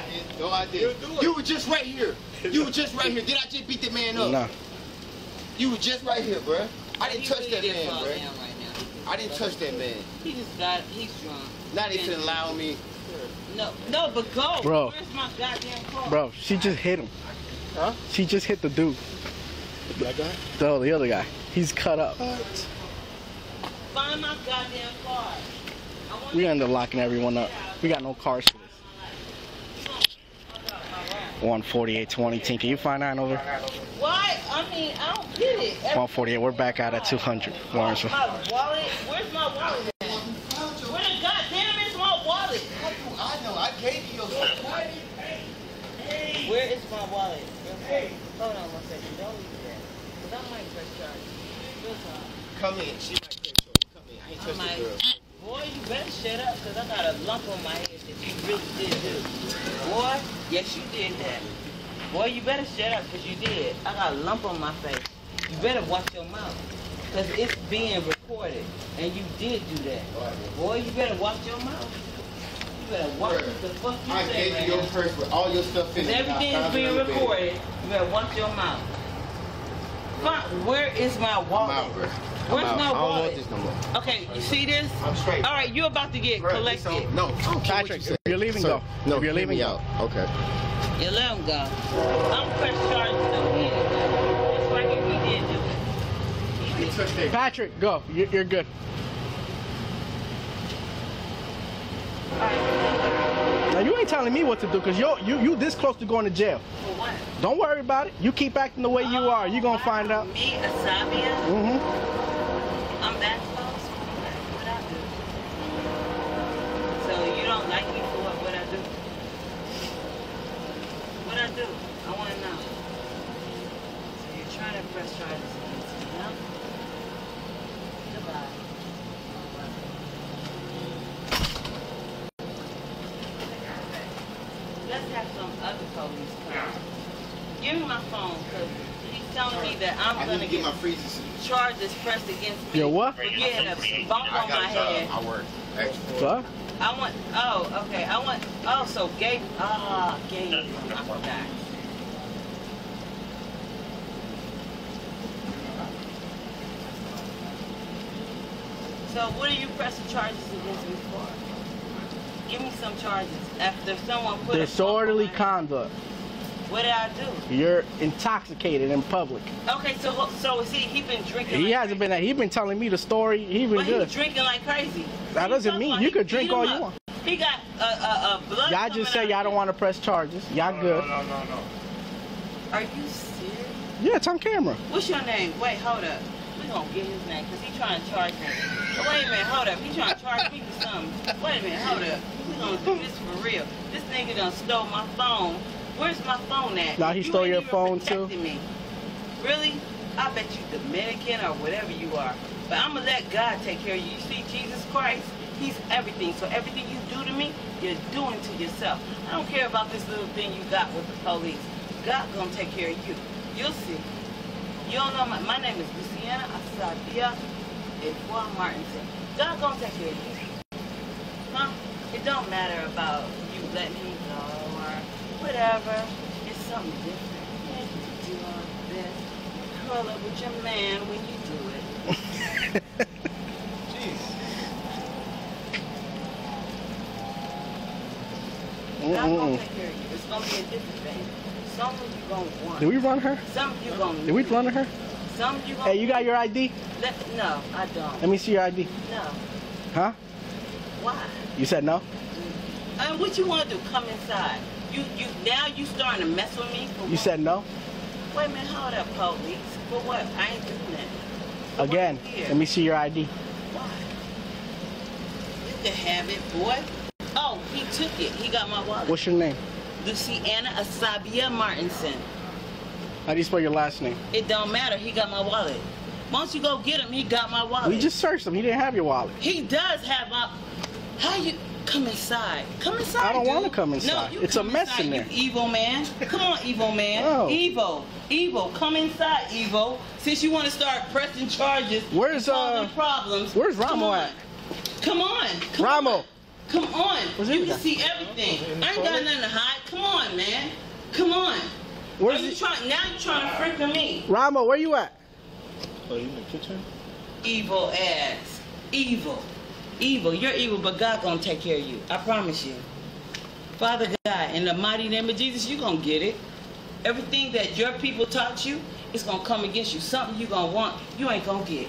I did. No, I did. You. You were just right here. You were just right here. Did I just beat that man up? Nah. You were just right here, bruh. I didn't He touch really that man, fall bruh. down right. I didn't touch that man. He just got, he's drunk. Now they finna allow me. No, no, but go. Bro. Where's my goddamn car? Bro, she just hit him. Huh? She just hit the dude. Black guy? No, the other guy. He's cut up. Find my goddamn car. We end up locking everyone up. We got no cars for this. 14820. Team, can you find that over? Why? I mean, I don't get it. 148. We're back out at 200. Lawrenceville. My wallet? Where's my wallet at? Where the goddamn is my wallet? How do I know. I gave you your. wallet. Where is my wallet? Hey. Hold on one second. Don't leave that. Because I might press charge. Real. Come in. She might catch you. Come in. I ain't touching touched the might. girl. Boy, you better shut up because I got a lump on my head that you really did do. Boy, yes, you did that. Boy, you better shut up because you did. I got a lump on my face. You better watch your mouth because it's being recorded and you did do that. Boy, you better watch your mouth. You better watch what the fuck you I say gave right you your now. purse with all your stuff in it. everything is being recorded. You better watch your mouth. Where is my wallet? Out. Where's I'm my out. I don't want this no more. Okay, you see this? I'm straight. All right, you're about to get Bruh, collected. this No, I don't care what Patrick, you if you're leaving, Sir, go. No, If you're leaving, me go. out. Okay. You let him go. I'm press charging him anyway. Just like if he did do it. I ain't. Patrick, go. You- You're good. Now you ain't telling me what to do because you you you this close to going to jail. For what? Don't worry about it. You keep acting the way you are. You gonna find out. Me, Asabia, Mm-hmm. I'm that close. What I do? So you don't like me for what, what I do? What I do? I want to know. So you're trying to press charges against me, huh? Goodbye. Let's have some other police come. Give me my phone, because he's telling me that I'm going need to to get my get charges pressed against me. Your what? For getting a bump on my head. I work. Extra. What? I want, oh, okay. I want, oh, so gay, ah, gay. I forgot. So what are you pressing charges against me for? Give me some charges. After someone put a Disorderly on my head. conduct. What did I do? You're intoxicated in public. Okay, so so is he? He been drinking. He like hasn't crazy? been. He been telling me the story. He been But good. he's drinking like crazy. That What doesn't mean you about? could drink all him you want. He got a uh, uh, uh, blood. Y'all just say y'all don't want to press charges. Y'all good. No, no, no, no. Are you serious? Yeah, it's on camera. What's your name? Wait, hold up. We gonna get his name because he trying to charge me. Wait a minute, hold up. He trying to charge me for something. Wait a minute, hold up. We gonna do this for real. This nigga done stole my phone. Where's my phone at? Now he You stole your phone, too? Me. Really? I bet you Dominican or whatever you are. But I'm gonna let God take care of you. You see, Jesus Christ, He's everything. So everything you do to me, you're doing to yourself. I don't care about this little thing you got with the police. God gonna take care of you. You'll see. You don't know my, my name is Luciana Asadia Efua Martinson. God gonna take care of you. Huh? It don't matter about you letting me go whatever. It's something different. Yeah, you can do all this. Curl up with your man when you do it. Jeez. God gonna Mm-mm. take care of you. It's gonna be a different thing. Some of you gonna want. Did we run her? Some of you gonna. Did we run her? Some of you gonna. Hey, you got your ID? Let, no, I don't. Let me see your ID. No. Huh? Why? You said no? And what you want to do? Come inside. You you now you starting to mess with me. For You what? said no? Wait a minute, hold up, police. For what? I ain't doing that. For Again, let me see your ID. Why? You can have it, boy. Oh, he took it. He got my wallet. What's your name? Luciana Asabia Martinson. How do you spell your last name? It don't matter. He got my wallet. Once you go get him, he got my wallet. We just searched him. He didn't have your wallet. He does have my. How you come inside? Come inside. I don't wanna come inside. No, you It's a come mess inside, in you there. evil man. Come on, evil man. Oh. Evil, evil. Come inside, evil. Since you want to start pressing charges. Where's, uh, problems? where's come Ramo on. at? Come on. Come Ramo, on. Come on. Where's you can at? see everything. I ain't got nothing to hide. Come on, man. Come on. Where's Are you trying now you're trying to frick with me. Ramo, where you at? Oh, you in the kitchen? Evil ass. Evil. Evil. You're evil, but God gonna take care of you. I promise you. Father God, in the mighty name of Jesus, you're gonna get it. Everything that your people taught you, it's gonna come against you. Something you're gonna want, you ain't gonna get.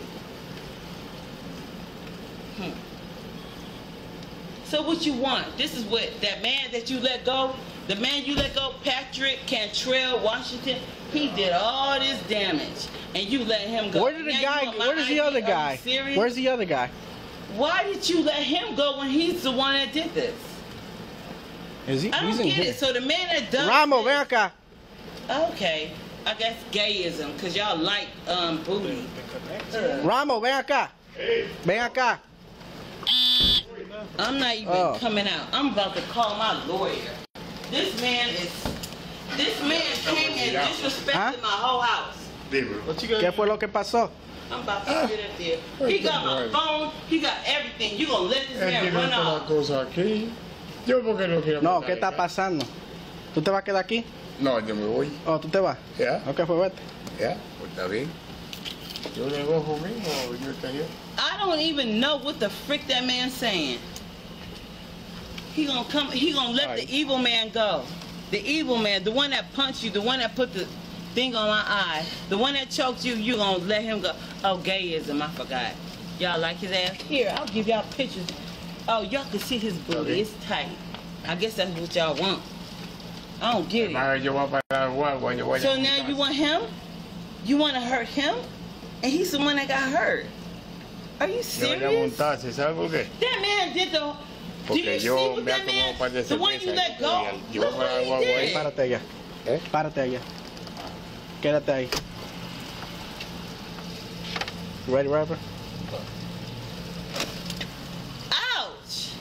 Hmm. So what you want? This is what that man that you let go, the man you let go, Patrick Cantrell Washington, he did all this damage, and you let him go. Where did the Now guy? Where is the other guy? Where's the other guy? Why did you let him go when he's the one that did this? Is he? I He's don't in get here. it. So the man that done Ramo, this- ven acá. Okay, I guess gayism, cause y'all like um booty. Ugh. Ramo, ven acá. Ven acá. I'm not even Oh. coming out. I'm about to call my lawyer. This man is. This man came and disrespected Huh? my whole house. What you got? ¿Qué fue lo que pasó? I'm about to ah, get up there. He got my phone. He got everything. You gonna let this man run off? cosas aquí. Yo porque no quiero No, matar ¿qué está acá. pasando? ¿Tú te vas a quedar aquí? No, yo me voy. Oh, ¿tú te vas? ¿Ya? Ok, pues vete. ¿Ya? Pues está bien. Yo le cojo mismo o yo está allá. I don't even know what the frick that man's saying. He gonna come. He gonna let Alright. the evil man go. The evil man, the one that punched you, the one that put the thing on my eye, the one that choked you. You gonna let him go? Oh, gayism. I forgot. Y'all like his ass? Here, I'll give y'all pictures. Oh, y'all can see his booty. Okay. It's tight. I guess that's what y'all want. I don't get it. Hermano, yo voy a parar el guagua, yo voy a So now you want him? You want to hurt him? And he's the one that got hurt. Are you Yo voy a serious? montarse, ¿sabes por? That man did the. Do Porque you see yo what me ha that tomado un par de man? The one you let go. yo Look voy a parar el what he guagua ahí. did. Párate allá. ¿Eh? Párate allá. Quédate ahí. You ready, rapper? Ouch!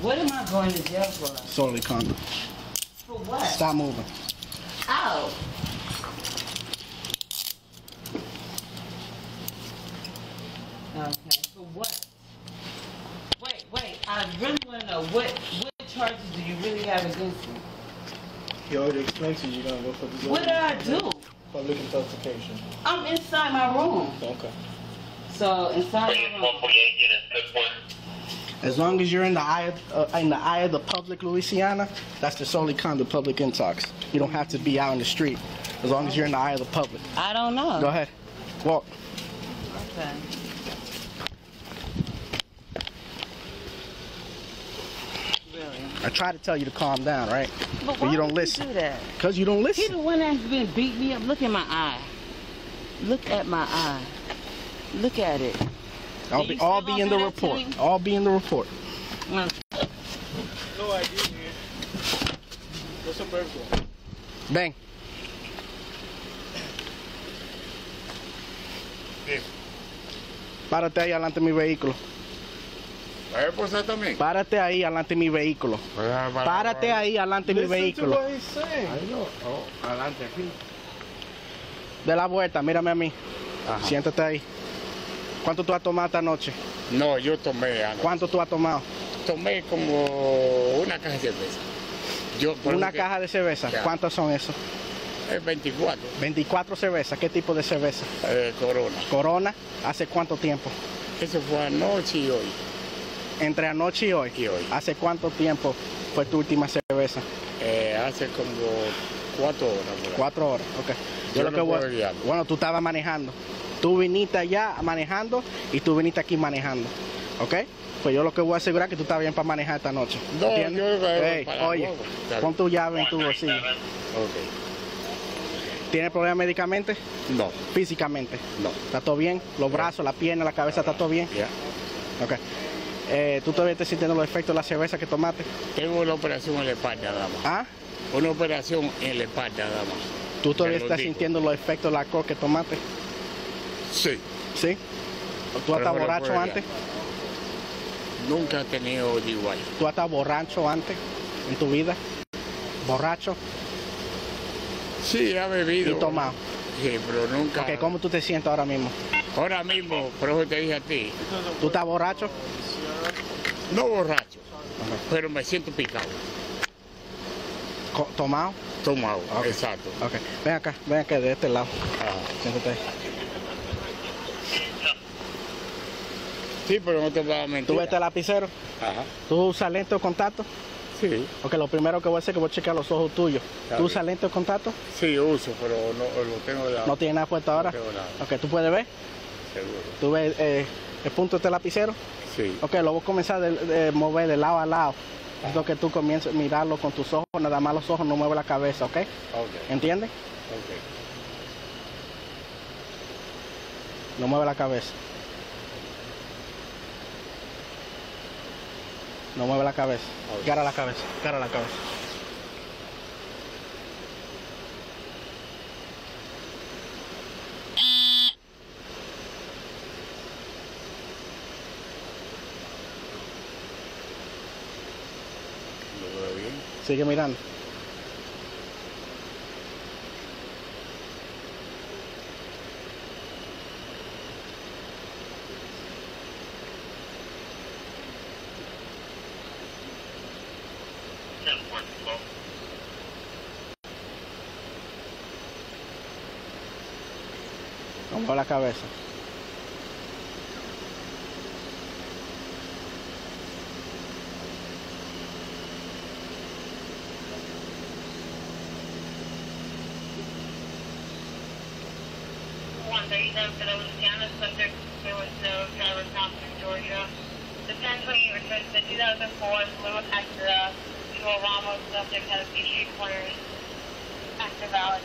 What am I going to jail for? Solely condom. For what? Stop moving. Ow! Okay, for what? Wait, wait. I really know what what charges do you really have against me? He already explained to you you're gonna go for the What did I do? Public intoxication. I'm inside my room. Okay. So inside my room. As long as you're in the eye of, uh, in the eye of the public, Louisiana, that's the solely of public intox. You don't have to be out in the street. As long as you're in the eye of the public. I don't know. Go ahead. Walk. Okay. I try to tell you to calm down, right? But, But you don't would listen. do that? Because you don't He listen. the one that's been beat me up. Look at my eye. Look at my eye. Look at it. I'll be, still all be in the report. me? All be in the report. Mm. No idea, man. What's up, everyone? Ven. Sí. Párate ahí adelante mi vehículo. Párate ahí adelante de mi vehículo. Párate ahí adelante de mi vehículo. Oh, adelante aquí. De la vuelta, mírame a mí. Ajá. Siéntate ahí. ¿Cuánto tú has tomado esta noche? No, yo tomé algo. ¿Cuánto tú has tomado? Tomé como una caja de cerveza. Yo, Una que- caja de cerveza. Ya. ¿Cuántas son esos? Es 24. 24 cervezas. ¿Qué tipo de cerveza? eh, corona. Corona. ¿Hace cuánto tiempo? Eso fue anoche y hoy. Entre anoche y hoy. Y hoy. ¿Hace cuánto tiempo fue tu última cerveza? Eh, hace como cuatro horas. Cuatro horas. Ok. Yo lo no que voy-. Bueno, tú estabas manejando. Tú viniste allá manejando y tú viniste aquí manejando. ¿Ok? Pues yo lo que voy a asegurar es que tú estás bien para manejar esta noche. No, ¿Entiendes? yo voy a oye. Claro. pon tu llave en tu bolsillo. Ok. ¿Tienes problemas médicamente? No, Físicamente. no. ¿Está todo bien? Los brazos, la pierna, la cabeza, ¿está todo bien? Ya. Ok. Eh, ¿Tú todavía estás sintiendo los efectos de la cerveza que tomaste? Tengo una operación en la espalda, más. ¿Ah? Una operación en la espalda, más. ¿Tú todavía estás digo. sintiendo los efectos del alcohol que tomaste? Sí. ¿Sí? ¿Tú no lo borracho antes? Nunca he tenido DUI. ¿Tú estás borracho antes en tu vida? ¿Borracho Sí, he bebido. y tomado? Sí, pero nunca. Ok, ¿cómo tú te sientes ahora mismo? Ahora mismo, por eso te dije a ti, ¿Tú estás borracho? No borracho, pero me siento picado, ¿Tomado? tomado, exacto. Ok, ven acá, ven acá de este lado. Ajá. Siéntate ahí. Sí, pero no te voy a mentir. ¿Tú ves este lapicero? Ajá. ¿Tú usas lente de contacto? Sí, Ok, lo primero que voy a hacer es que voy a chequear los ojos tuyos. Está ¿Tú usas lente de contacto? sí, uso, pero no lo tengo de ¿No tienes nada puesto ahora? No tengo nada. Ok, ¿tú puedes ver? seguro. ¿Tú ves eh, el punto de este lapicero? Sí. Ok, lo voy a comenzar de, de mover de lado a lado. Es lo que tú comiences a mirarlo con tus ojos, nada más los ojos, no mueve la cabeza, ¿ok? Ok, ¿Entiendes? ok. No mueve la cabeza. No mueve la cabeza. Ok. Cara la cabeza. Cara la cabeza. ¿Lo veo bien? Sigue mirando. No mueve la cabeza. One thirty-seven for the Louisiana subject, there was no driver Thompson, Georgia. The ten twenty returns the two thousand four Limo Acura, Eagle Ramos subject has PDA corners, active valid.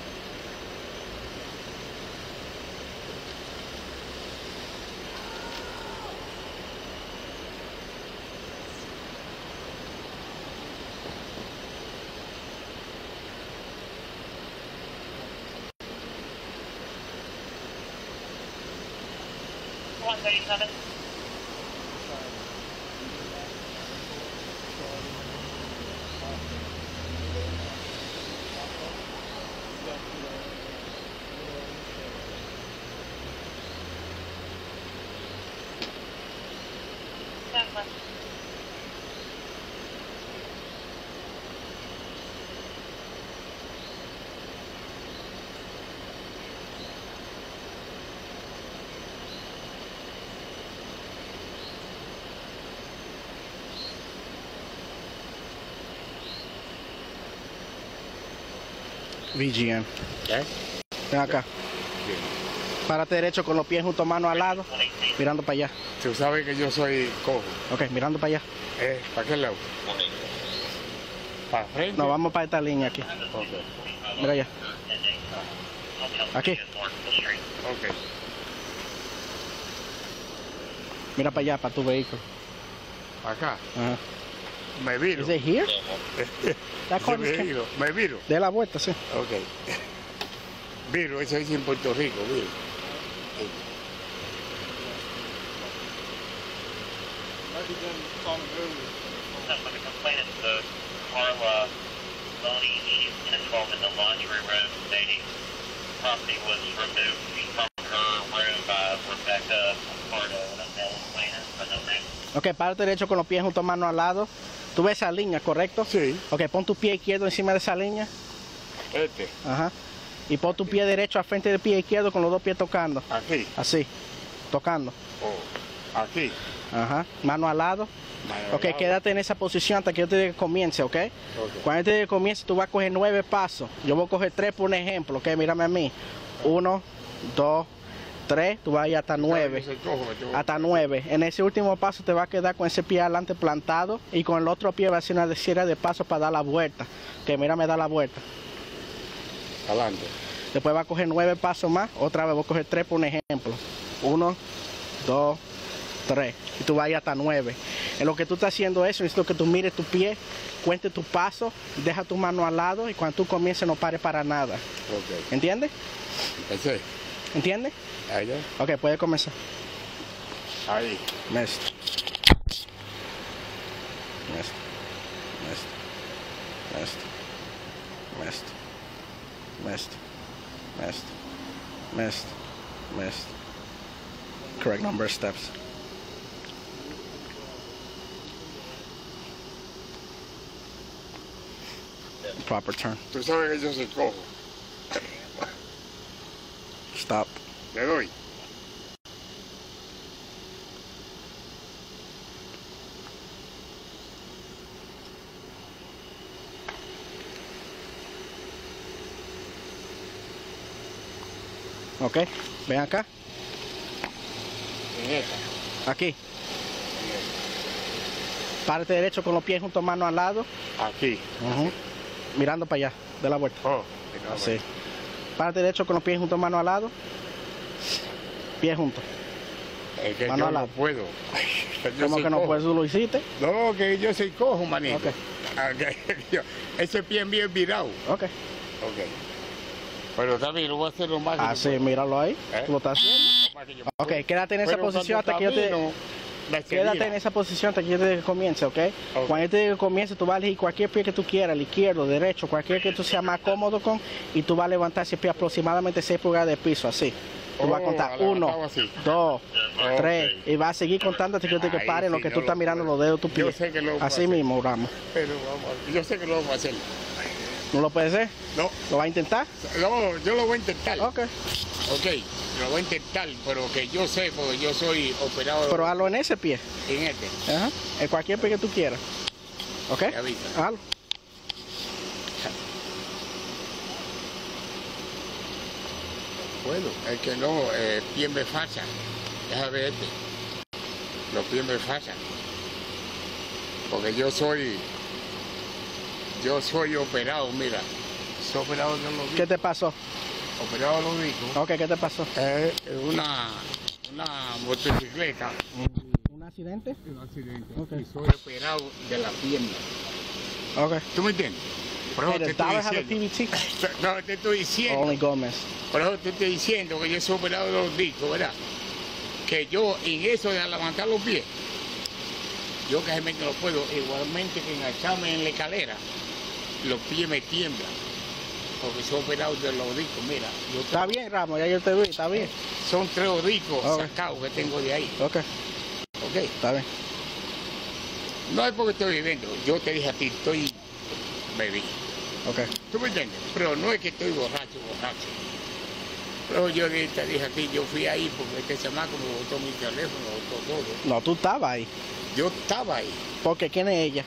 VGM. ¿Eh? Ven acá. Bien. Párate derecho con los pies juntos, mano al lado, mirando para allá. Tú sabes que yo soy cojo. Ok, mirando para allá. ¿Eh? ¿Para qué lado? ¿Para frente? No, vamos para esta línea aquí. Mira allá. Aquí. ok. Mira para allá, para tu vehículo. Acá. Ajá. Me viro. Is it here? That Yo car me is ca- viro. Me viro. De la vuelta, sí. Ok. Viro, eso dice en Puerto Rico, viro. When the complainant, the Carla Loney, she's involved in the laundry room stating property was removed from her room by Rebecca Pardo, a male complainant, for no reason. Ok, párate derecho con los pies juntos, mano al lado. Tú ves esa línea, ¿correcto? Sí. Ok, pon tu pie izquierdo encima de esa línea. Este, Ajá. Y pon tu pie derecho al frente del pie izquierdo con los dos pies tocando. aquí. Así. Tocando. o aquí. Ajá. Mano al lado. Mano Ok, al lado. quédate en esa posición hasta que yo te diga que comience, ¿ok? Ok. Cuando yo te diga que comience, tú vas a coger nueve pasos. Yo voy a coger tres por un ejemplo, ¿ok? Mírame a mí. Uno, dos, tres. Tú vas a ir hasta nueve. Yo soy cojo, me tengo- Hasta nueve. En ese último paso te va a quedar con ese pie adelante plantado y con el otro pie va a hacer una serie de pasos para dar la vuelta. Que mira, me da la vuelta. Adelante. Después va a coger nueve pasos más. Otra vez voy a coger tres por un ejemplo. Uno, dos, tres. Y tú vas a ir hasta nueve. En lo que tú estás haciendo eso, necesito que tú mires tu pie, cuente tu paso, deja tu mano al lado y cuando tú comiences no pares para nada. Ok. ¿Entiendes? Ese. ¿Entiendes? Allá. Ok, puede comenzar. Ahí. Maestro. Maestro. Maestro. Maestro. Maestro. Maestro. Maestro. Missed. Missed. Correct number of steps. Proper turn. Tú sabes que yo soy cojo. Stop. Le doy. Ok. Ven acá. Aquí. Párate derecho con los pies juntos, mano al lado. Aquí. Ujú. Mirando para allá. De la vuelta. Oh. Así. Párate derecho con los pies juntos, mano al lado. Pie juntos. Es que Mano yo al no lado. puedo. Yo ¿Cómo soy que no puedes? ¿Tú lo hiciste? No, que yo soy cojo, manito. Ah, Ese pie bien virado. Ok. Ok. Pero también lo voy a hacer lo más Así, yo míralo ahí. ¿Eh? ¿Tú lo estás haciendo? Ok, quédate en esa Pero posición hasta que yo te... Quédate en esa posición hasta que yo te comience, ¿ok? Cuando yo te diga que comience, tú vas a elegir cualquier pie que tú quieras, el izquierdo, derecho, cualquier que tú seas más cómodo con, y tú vas a levantar ese pie aproximadamente 6 pulgadas de piso, así. Tú vas a Oh, contar levantado uno, así. dos, Ok. tres, y vas a seguir contando hasta que yo te diga que Ahí pare lo que yo tú estás mirando los dedos de tu Yo pie. sé que lo Así mismo, Ramos. Pero vamos, yo sé que lo vamos a hacer. ¿No lo puedes hacer? No, ¿Lo vas a intentar? no, yo lo voy a intentar. Ok. Ok, lo voy a intentar, pero que yo sé, porque yo soy operado Pero hazlo en ese pie. en este. Ajá. En cualquier pie que tú quieras. ¿Ok? Avisa. Hazlo. Bueno, es que no, eh, pie me falla. Déjame ver este. Los pies me fallan. Porque yo soy, yo soy operado, mira. Soy operado de los ¿Qué te pasó? Operado de los discos. Ok, ¿qué te pasó? Es una, una motocicleta. ¿Un accidente? Un accidente. Ok. Y soy operado de la pierna. Ok. ¿Tú me entiendes? Por eso Hey, te estoy diciendo. No, te estoy diciendo. Only Gomez. Por eso te estoy diciendo que yo soy operado de los discos, ¿verdad? Que yo en eso de levantar los pies, yo casi no lo puedo, igualmente que engancharme en la escalera, los pies me tiemblan. Porque soy operado de los discos, mira. Yo Está bien, Ramos, ya yo te vi, está bien. Son tres discos sacados que tengo de ahí, Ok, ¿ok? está bien. No es porque estoy viviendo, yo te dije a ti, estoy bebí. Ok. ¿Tú me entiendes? Pero no es que estoy borracho, borracho. Pero yo te dije a ti, yo fui ahí porque este chamaco me botó mi teléfono, me botó todo. No, tú estabas ahí. Yo estaba ahí. Porque ¿quién es ella?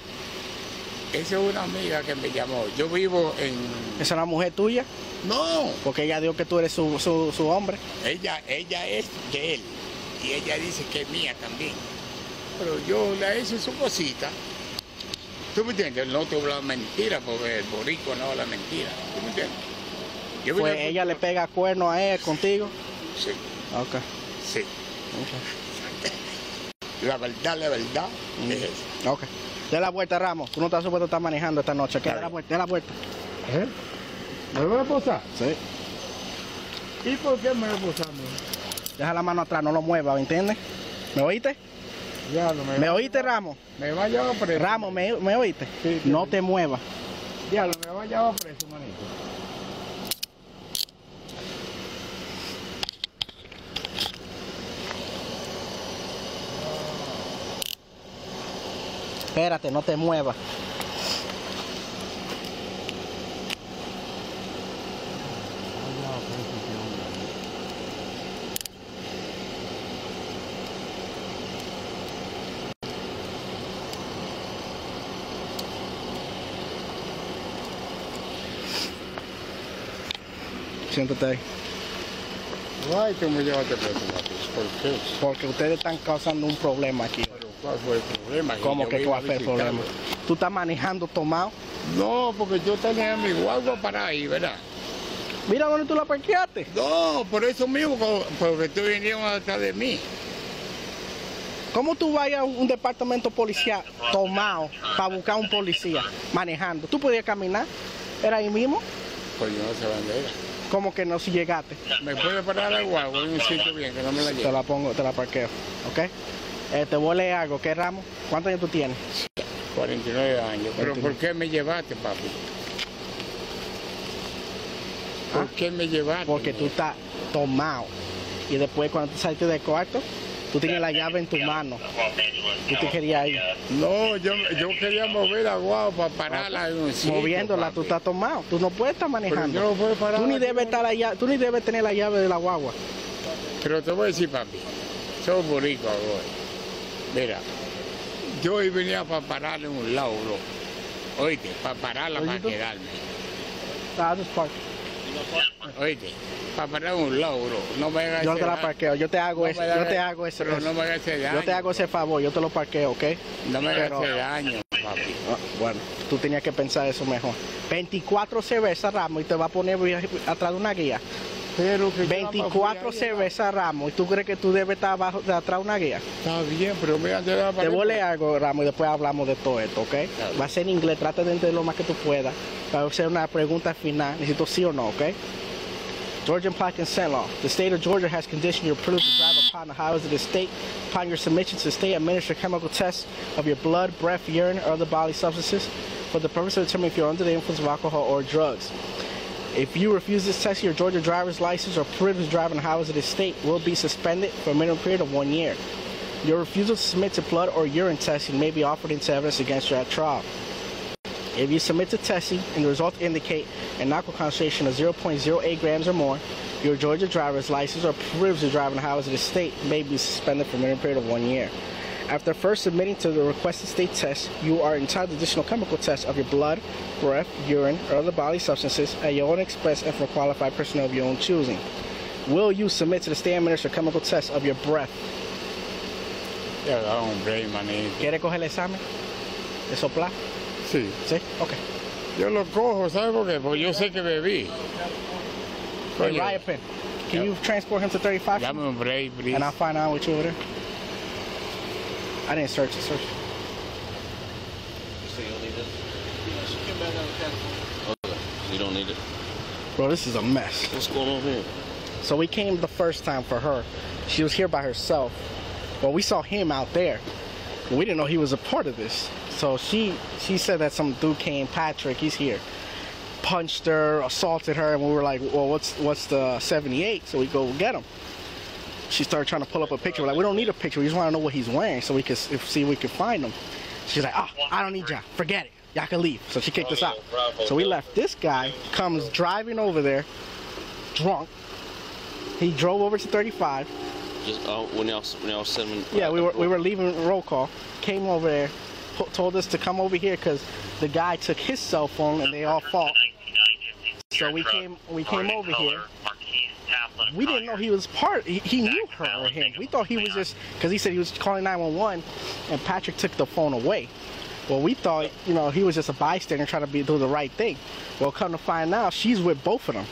Esa es una amiga que me llamó. Yo vivo en... ¿Esa es una mujer tuya? No, Porque ella dijo que tú eres su, su, su hombre. ella, ella es de él. Y ella dice que es mía también. Pero yo le hice su cosita. ¿Tú me entiendes? No te hablo mentira porque el boricua no habla mentira. ¿Tú me entiendes? Yo Pues ella le pega cuerno a él contigo. Sí, Ok. sí. La verdad, la verdad Mm. es esa. Ok. De la vuelta, Ramos. Tú no estás supuesto a estar manejando esta noche. ¿Qué? De la vuelta, de la vuelta. ¿Eh? ¿Me voy a posar? Sí. ¿Y por qué me voy a posar? Deja la mano atrás, no lo muevas, ¿me entiendes? ¿Me oíste? Ya, no me, ¿Me oíste, Ramos? Me va a llevar preso. Ramos, ¿me, me oíste? Sí, sí, no sí. te muevas. Diablo, me va a llevar preso, manito. Espérate, no te muevas. Siéntate ahí. Ay, tú me llevaste preso. ¿Por qué? Porque ustedes están causando un problema aquí. ¿Cuál fue el problema? ¿Cómo que cuál fue el problema? Tú estás manejando tomado. No, porque yo tenía mi guagua para ahí, ¿verdad? Mira dónde tú la parqueaste. No, por eso mismo, porque tú vinieron atrás de mí. ¿Cómo tú vayas a un departamento policial tomado para buscar un policía manejando? ¿Tú podías caminar? ¿Era ahí mismo? Pues yo no sé dónde era. ¿Cómo que no si llegaste? ¿Me puede parar la guagua en un sitio bien, que no me la Te lleve? la pongo, te la parqueo. ¿Ok? Te voy a leer algo. ¿Qué Ramos? ¿Cuántos años tú tienes? 49 años. ¿Pero 49. por qué me llevaste, papi? ¿Por ¿Ah? qué me llevaste? Porque tú estás tomado. Y después cuando tú saliste del cuarto, tú tenías la llave en tu mano. ¿Tú te querías ir? No, yo, yo quería mover la guagua para pararla en un sitio, Moviéndola, tú estás tomado. Tú no puedes estar manejando. yo no puedo parar Tú ni, debes estar la llave- tú ni debes tener la llave de la guagua. Pero te voy a decir, papi, soy boricua, bro. Mira, yo hoy venía para pararle en un lado, bro. Oíste, para pararla, para quedarme. Park. Oíste, para parar en un lado, bro. No me hagas Yo te la parqueo, yo te hago No yo te hago ese, Pero no me hagas ese daño. yo te hago ese favor, yo te lo parqueo, ¿ok? No me hagas ese daño, papi. Ah, bueno, tú tenías que pensar eso mejor. 24 cervezas Ramos y te va a poner atrás de una guía. Pero que yo 24 nada más fui cervezas Ramos y tú crees que tú debes estar abajo, de atrás una guía. Está bien, pero mira, te voy a leer algo, Ramos, y después hablamos de todo esto, ¿ok? Claro. Va a ser en inglés, trata de entender lo más que tú puedas. Va a ser una pregunta final, necesito sí o no, ¿ok? Georgian Pike Consent Law. The state of Georgia has conditioned your privilege to drive upon the highways of the state upon your submission to the state administered chemical tests of your blood, breath, urine, or other bodily substances for the purpose of determining if you're under the influence of alcohol or drugs. If you refuse this test, your Georgia driver's license or drive on the of the state will be suspended for a minimum period of one year. Your refusal to submit to blood or urine testing may be offered into evidence against you at trial. If you submit to testing and the results indicate an alcohol concentration of 0.08 grams or more, your Georgia driver's license or privilege to driving highways of the state may be suspended for a minimum period of one year. After first submitting to the requested state test, you are entitled to additional chemical tests of your blood, breath, urine, or other bodily substances at your own expense and from qualified personnel of your own choosing. Will you submit to the state administered chemical test of your breath? Ya da un break, manito. ¿Quiere coger el examen? ¿De soplar? Sí, ¿Sí? Ok. yo lo cojo, ¿sabes por qué? Porque yo sé que bebí. Hey, Pen, can Yep. you transport him to 35? Dame un break, please. And I'll find out with you there. I didn't search it, search. You don't need it. Bro, this is a mess. What's going on here? So we came the first time for her. She was here by herself. Well, we saw him out there. We didn't know he was a part of this. So she she said that some dude came, Patrick, he's here, punched her, assaulted her, and we were like, well, what's what's the 78? So we go get him. She started trying to pull up a picture. We're like, we don't need a picture. We just want to know what he's wearing so we can see if we can find him. She's like, ah, I don't need y'all. Forget it. Y'all can leave. So she kicked us out. So we left. This guy comes driving over there, drunk. He drove over to 35. Just oh, when y'all when y'all. Yeah, we were we were leaving roll call. Came over there, told us to come over here because the guy took his cell phone and they all fought. So we came we came over here. We didn't know he was part. He, he knew her or him. We thought he was just because he said he was calling 911, and Patrick took the phone away. Well, we thought you know he was just a bystander trying to be do the right thing. Well, come to find out, she's with both of them.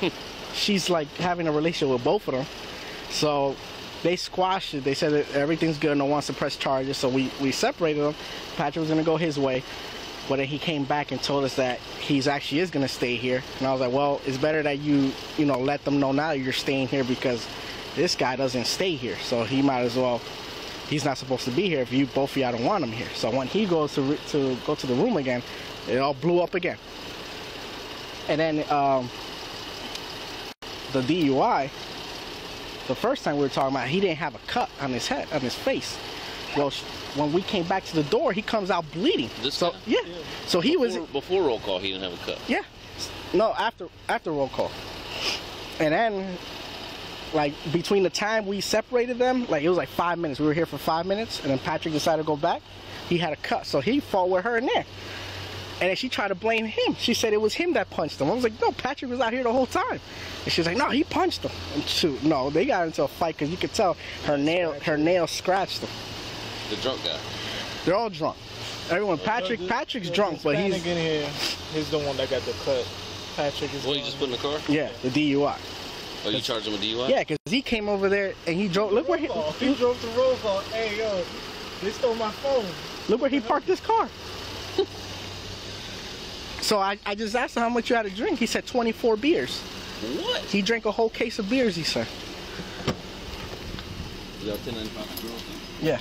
she's like having a relationship with both of them. So they squashed it. They said that everything's good, no one to press charges. So we, we separated them. Patrick was gonna go his way. But then he came back and told us that he's actually is gonna stay here. And I was like, well, it's better that you, you know, let them know now you're staying here because this guy doesn't stay here. So he might as well. He's not supposed to be here if you both of y'all don't want him here. So when he goes to to go to the room again, it all blew up again. And then um, the DUI, the first time we were talking about, he didn't have a cut on his head, on his face. Well, when we came back to the door, he comes out bleeding. This so guy? yeah. So he was before, before roll call. He didn't have a cut. yeah. No, after after roll call. And then like between the time we separated them, like it was like five minutes. We were here for five minutes and then Patrick decided to go back. He had a cut. So he fought with her in there. And then she tried to blame him. She said it was him that punched him. I was like, no, Patrick was out here the whole time. And she's like, no, he punched him. And shoot, no, they got into a fight because you could tell her nail, her nail scratched him. The drunk guy. They're all drunk. Everyone, Patrick, The- Patrick's drunk, but he's Hispanic in here. He's the one that got the cut. Patrick is. Well, he just put in the car. yeah, the DUI. Oh, you charged him with DUI? Yeah, because he came over there and he drove. Look where he, Roll. He drove the roll call. Hey yo, they stole my phone. look where he parked his car. so I, I just asked him how much you had to drink. He said 24 beers. What? He drank a whole case of beers. He said. You got 1095 girl? Yeah.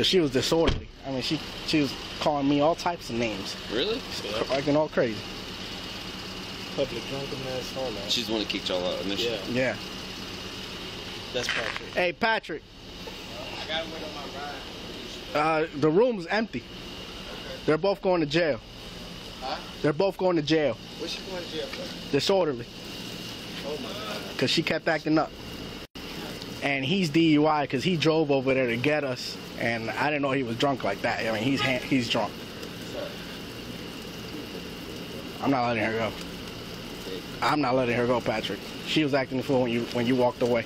Because she was disorderly. I mean, she she was calling me all types of names, Really? acting all crazy. Public drunkenness, all that. She's the one that kicked y'all out initially. yeah, Yeah. that's Patrick. Hey, Patrick. I got to wait on my ride. Uh, the room's empty. They're both going to jail. Huh? They're both going to jail. What's she going to jail for? Disorderly. Oh my God. Because she kept acting up. And he's DUI because he drove over there to get us. And I didn't know he was drunk like that. I mean, he's he's drunk. I'm not letting her go. I'm not letting her go, Patrick. She was acting the fool when you when you walked away.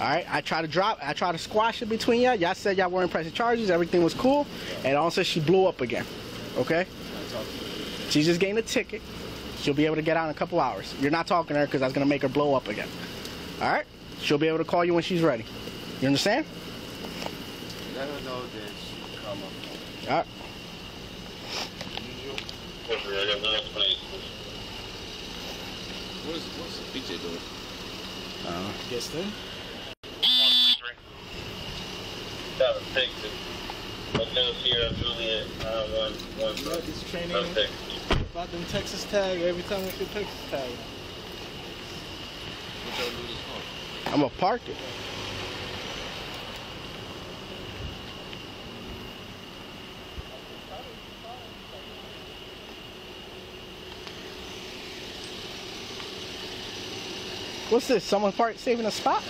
All right, I tried to drop, I tried to squash it between y'all. Y'all said y'all weren't pressing charges, everything was cool, and all of a sudden she blew up again. Okay? She's just getting a ticket. She'll be able to get out in a couple hours. You're not talking to her because that's gonna make her blow up again. All right? She'll be able to call you when she's ready. You understand? Let her know that she come up. All right. What is what's the BJ doing? Uh, Guess then. Seven six. Hotel Sierra Juliet uh, one one You know this training six. about them Texas tag every time we see Texas tag. What y'all do this? I'm gonna park it. What's this? Someone park saving a spot?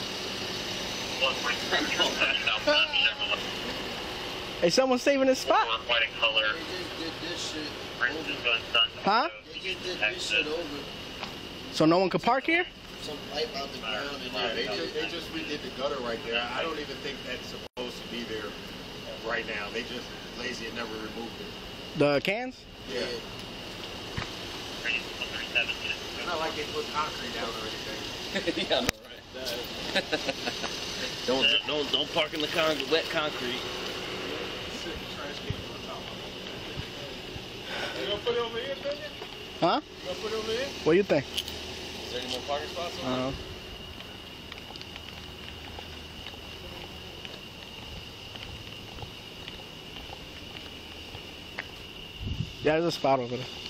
Hey, someone saving a spot? White in color. They just did this shit. Francisco and Son. Huh? They just did this shit over. So no one could park here? Some pipe out the ground and Yeah, they just, they just redid the gutter right there. I don't even think that's supposed to be there right now. They just lazy and never removed it. The cans? Yeah. Not like they put concrete down or anything. yeah, I know, right? don't don't don't park in the con- wet concrete. You gonna put it over here, Billy? Huh? You gonna put it over? What do you think? Is there any more parking spots? over Uh, yeah, there's a spot over there.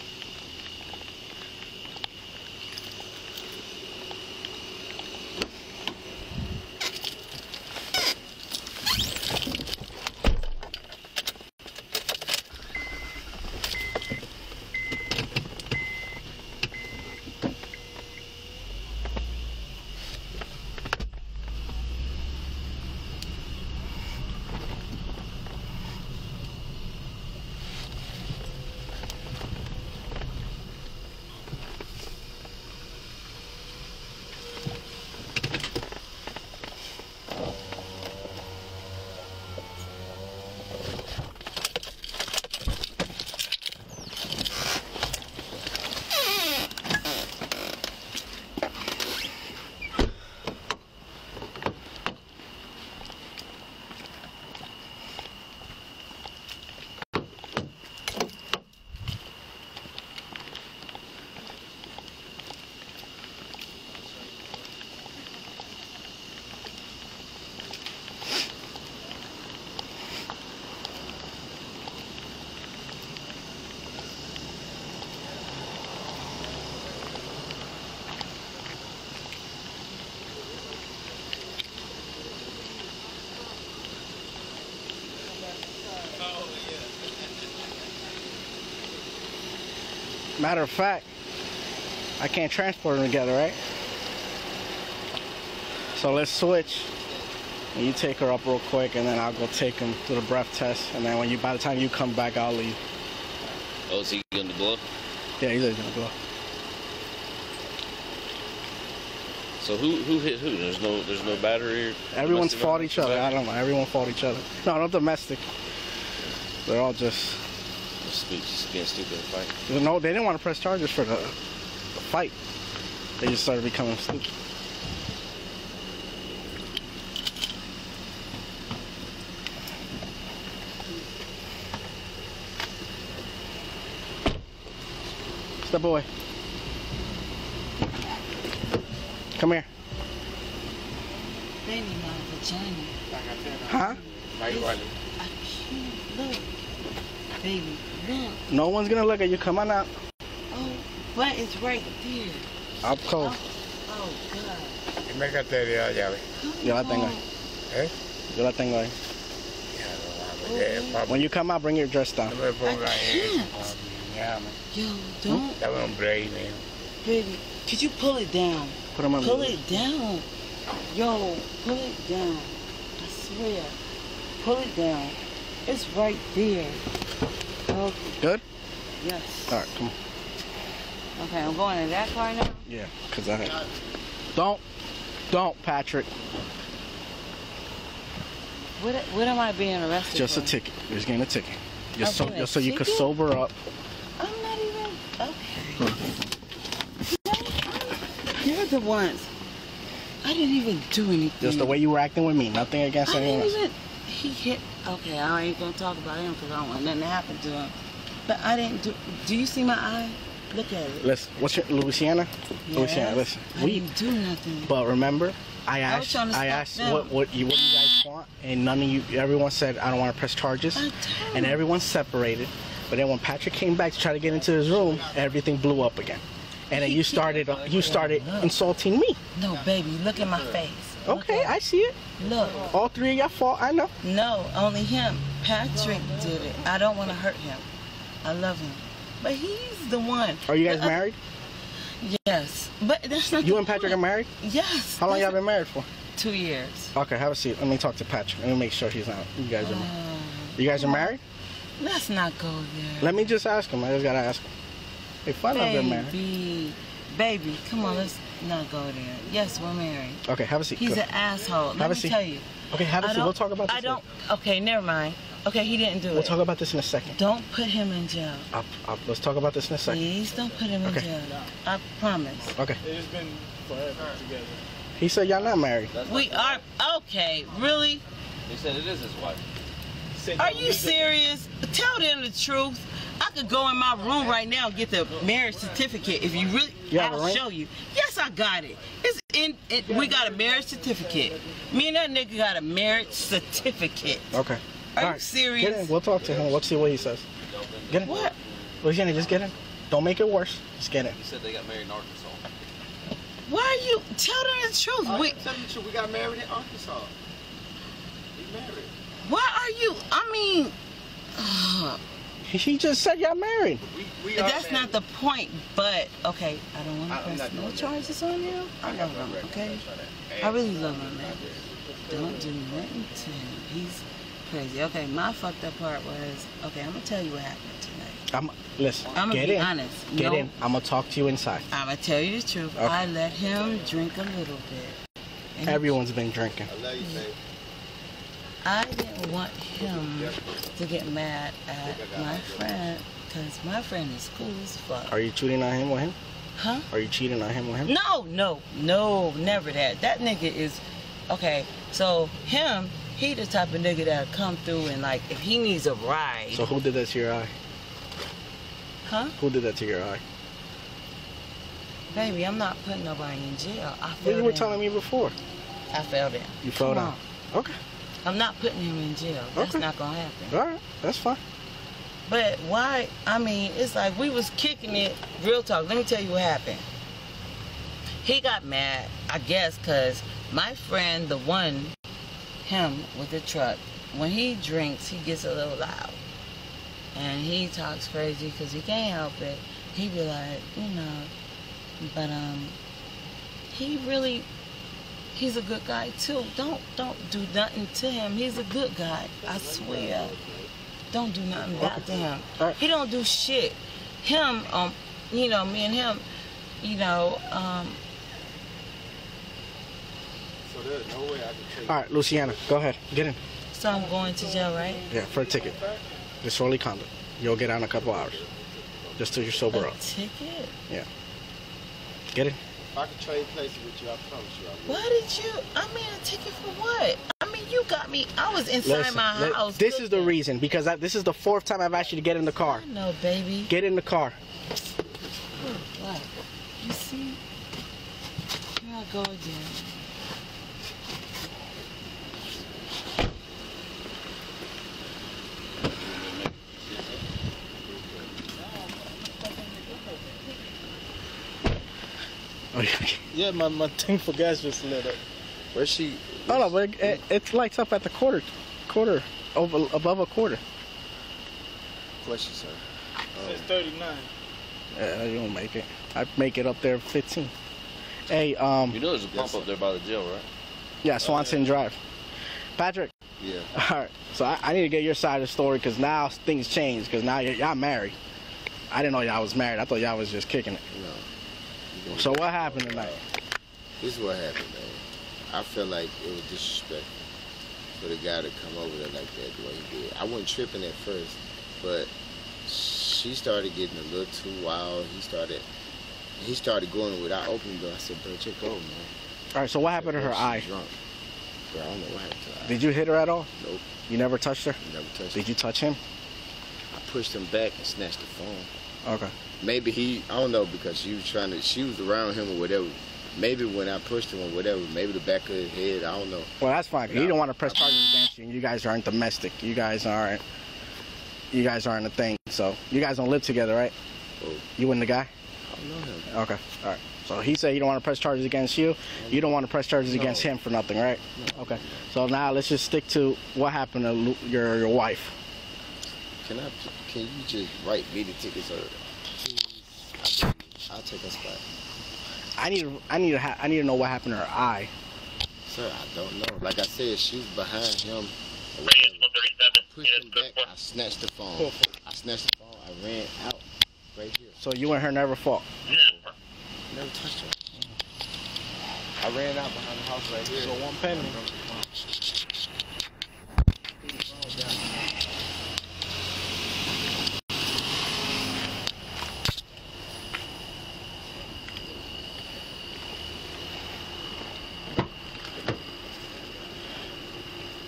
Matter of fact, I can't transport them together, right? So let's switch. And you take her up real quick, and then I'll go take him to the breath test. And then when you, by the time you come back, I'll leave. Oh, is he going to blow? Yeah, he's gonna blow. So who who hit who? There's no there's no battery. Everyone's fought each other. I don't know. Everyone fought each other. No, not domestic. They're all just. Just, be- just being stupid and fight. No, they didn't want to press charges for the, the fight. They just started becoming stupid. Step away. Come here. Baby, my vagina. Huh? Ahí vale. I can't look. Baby, look. No one's gonna look at you. Come on out. Oh, But it's right there. I'm cold. Oh, God. Y me gasté de la llave. Yo la tengo. ¿Eh? Yo la tengo ahí. Eh, When you come out, bring your dress down. no I eso, can't. papi. Llame. Yo, don't, Dame un break, mijo. baby. Could you pull it down? Put 'em on Pull me. it down. Yo, pull it down. I swear. Pull it down. It's right there. Good? Yes. All right, come on. Okay, I'm going in that car now. Yeah, because I had. Don't. Don't, Patrick. What, what am I being arrested Just a ticket. You're just getting a ticket. Just oh, so, Okay, a just so you could ticket? sober up. I'm not even. Okay. You're the ones. I didn't even do anything. Just the way you were acting with me. Nothing against I anyone else. He hit. Okay, I ain't gonna talk about him because I don't want nothing to happen to him. But I didn't do. Do you see my eye? Look at it. Listen, what's your Louisiana? Louisiana, listen. I We, didn't do nothing. but remember, I I asked, to I asked them. what what you what you guys want, and none of you, everyone said I don't want to press charges, I and everyone separated. But then when Patrick came back to try to get into his room, everything blew up again, and then you started uh, you started insulting me. No, baby, look at my face. Okay, I see it. Look. All three of y'all fault. I know. No, only him. Patrick did it. I don't want to hurt him. I love him. But he's the one. Are you guys Uh, married? Yes. But that's not You and Patrick are married? Yes. How long y'all been married for? Two years. Okay, have a seat. Let me talk to Patrick. Let me make sure he's not. You guys are. Uh, You guys are married? let's not go there. Let me just ask him. I just gotta ask him. Hey, fun I've been married. Baby, baby, come on, let's not go there. Yes, we're married. Okay, have a seat. He's Go. an asshole. Let Have a me seat. tell you. Okay, have a I seat. don't- We'll talk about this. I don't. later. Okay, never mind. Okay, he didn't do it. We'll talk about this in a second. Don't put him in jail. I'll, I'll, let's talk about this in a second. Please don't put him in Okay. jail. I promise. Okay. It's been forever together. He said y'all not married. We are okay. Really? He said it is his wife. Are you serious? Tell them the truth. I could go in my room right now and get the marriage certificate. If you really, You have a I'll show you. Yes, I got it. It's in. It, we got a marriage certificate. Me and that nigga got a marriage certificate. Okay. Are All you right. serious? Get in. We'll talk to him. Let's see what he says. Get in. What? Louisiana, just get in. Don't make it worse. Just get in. He said they got married in Arkansas. Why are you? Tell them the truth. I We, tell you the truth, we got married in Arkansas. We married. why are you? I mean, He, he just said y'all married. We, we are that's not the point. But okay, I don't want to press no doing that. charges on you. I got love no him. Okay. I'm trying to I add really love it. him, man. Don't do nothing to him. He's crazy. Okay, my fucked up part was okay. I'm gonna tell you what happened tonight. I'm listen. I'm gonna get be in. honest. Get no, in. I'm gonna talk to you inside. I'm gonna tell you the truth. Okay. I let him drink a little bit. Everyone's been drinking. I love you, babe. I didn't want him to get mad at my friend because my friend is cool as fuck. Are you cheating on him with him? Huh? Are you cheating on him with him? No, no, no, never that. That nigga is okay. So him, he the type of nigga that'll come through and like if he needs a ride, So who did that to your eye? huh? Who did that to your eye? Baby, I'm not putting nobody in jail. I Well, fell you were down. telling me before. I fell down. You fell Come down. on. Okay. I'm not putting him in jail. That's Okay. not gonna happen. All right. That's fine. But why? I mean, it's like we was kicking it. Real talk. Let me tell you what happened. He got mad, I guess, cause my friend, the one, him with the truck, when he drinks, he gets a little loud, and he talks crazy cause he can't help it. He be like, you know, but um, he really, he's a good guy too. Don't don't do nothing to him. He's a good guy. I swear. Don't do nothing back to him. He don't do shit. Him, um, you know, me and him, you know, um, no way I can take All right, Luciana, go ahead. Get in. so I'm going to jail, right? Yeah, for a ticket. Disorderly conduct. You'll get out in a couple hours. Just till you're sober A up. ticket? Yeah. Get in. If I could trade places with you, I promise you I would. Why did you? I mean, a ticket for what? I mean, you got me. I was inside Listen, my li- house. this is the reason because I, this is the fourth time I've asked you to get in the car. No, baby. Get in the car. What? You see? Here I go again. You. Yeah, my, my thing for gas just lit up. Where's she? Oh no, but it, it, it lights up at the quarter, quarter over above a quarter. Where's she, sir? It's 39. Yeah, you don't make it. I make it up there 15. Hey, um, You know there's a pump Yes, up there by the jail, right? yeah, Swanson Drive. Patrick, Yeah. all right. So I, I need to get your side of the story because now things change because now y'all married. I didn't know y'all was married. I thought y'all was just kicking it. No. So what happened tonight? This is what happened, man. I felt like it was disrespectful for the guy to come over there like that the way he did. I wasn't tripping at first, but she started getting a little too wild. He started he started going without opening the door. I said, bro, check over, man. All right. So what happened to her eye? Drunk. Bro, I don't know what happened to her eye. Did you hit her at all? Nope. You never touched her. Never touched Did you touch him. I pushed him back and snatched the phone. Okay. Maybe he, I don't know, because she was trying to, she was around him or whatever. Maybe when I pushed him or whatever, maybe the back of his head, I don't know. Well, that's fine. You No. don't want to press charges against you. and You guys aren't domestic. You guys aren't. You guys aren't a thing. So you guys don't live together, right? Oh. You and the guy. I don't know him. Okay. All right. So he said you don't want to press charges against you. You don't want to press charges No. against him for nothing, right? Okay. So now let's just stick to what happened to your your wife. Can I? Can you just write me the tickets or? I'll take a spot. I need to- I need to I need to know what happened to her eye. Sir, I don't know. Like I said, she's behind him. or Radius whatever. 137. Pushed him back. I snatched the phone. I snatched the phone. I ran out right here. So you and her never fought. four. Never touched her. I ran out behind the house right here. So one penny.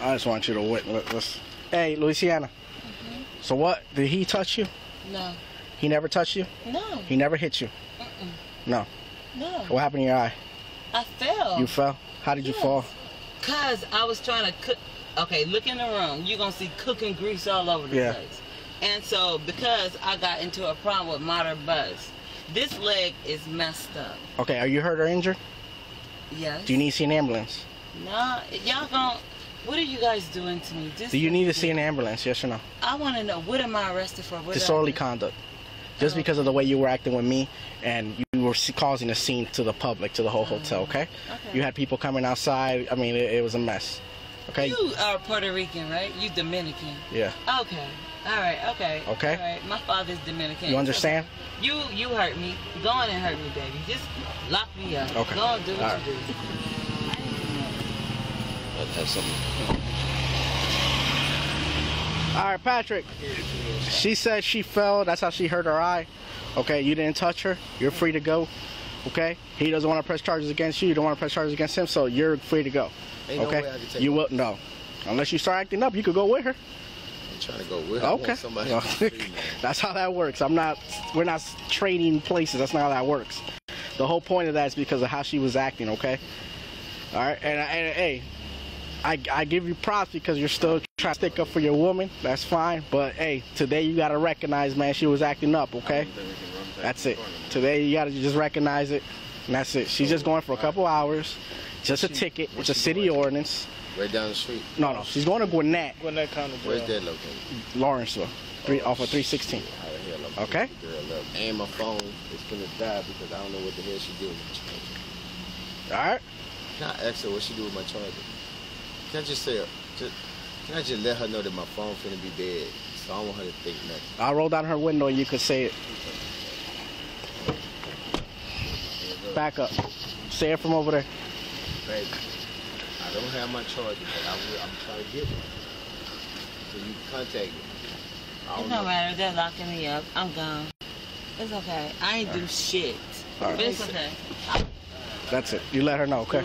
I just want you to witness. Hey, Louisiana. So what? Did he touch you? No. He never touched you. No. He never hit you. No. No. What happened to your eye? I fell. You fell. How did you fall? Cause I was trying to cook. Okay, look in the room. You're gonna see cooking grease all over the Yeah. place. And so, because I got into a problem with moderate buzz, this leg is messed up. Okay. Are you hurt or injured? Yes. Do you need to see an ambulance? Nah, y'all gon' What are you guys doing to me? Just Do you need to see an ambulance? Yes or no? I want to know what am I arrested for? What Disorderly conduct. Just oh. because of the way you were acting with me, and you were causing a scene to the public, to the whole hotel. Oh, okay. Okay. You had people coming outside. I mean, it, it was a mess. Okay. You are Puerto Rican, right? You Dominican. Yeah. Okay. All right. Okay. Okay. All right. My father's Dominican. You understand? You you hurt me. Go on and hurt me, baby. Just lock me up. Okay. Go on, do what All you right. do. That has something. All right, Patrick. She said she fell. That's how she hurt her eye. Okay, you didn't touch her. You're free to go. Okay. He doesn't want to press charges against you. You don't want to press charges against him, so you're free to go. Ain't no okay. way I can take you will no. Unless you start acting up, you could go with her. I'm trying to go with her. Okay. want somebody to be free, man. That's how that works. I'm not. We're not trading places. That's not how that works. The whole point of that is because of how she was acting. Okay. All right. And, and hey, I I give you props because you're still trying to stick up for your woman. That's fine. But hey, today you gotta recognize, man, she was acting up. Okay. That's it. Today you gotta just recognize it. And that's it. She's just going for a couple hours. Just a ticket. It's a city ordinance. Right down the street. No, no. She's going to Gwinnett, Gwinnett County Where's that located? Lawrenceville, three off of 316. How the hell I'm Okay. girl up? And my phone is gonna die because I don't know what the hell she did with my charger. All right. Can I ask her what she do with my charger? Can I just say, just, can I just let her know that my phone finna be dead? So I don't want her to think nothing. I'll roll down her window and you could say it. Back up. Say it from over there. Baby, I don't have my charger, but I will, I'm trying to get one. So you contact me. I It don't don't know. matter. They're locking me up. I'm gone. It's okay. I ain't do shit. All right. But it's okay. That's it. You let her know, okay?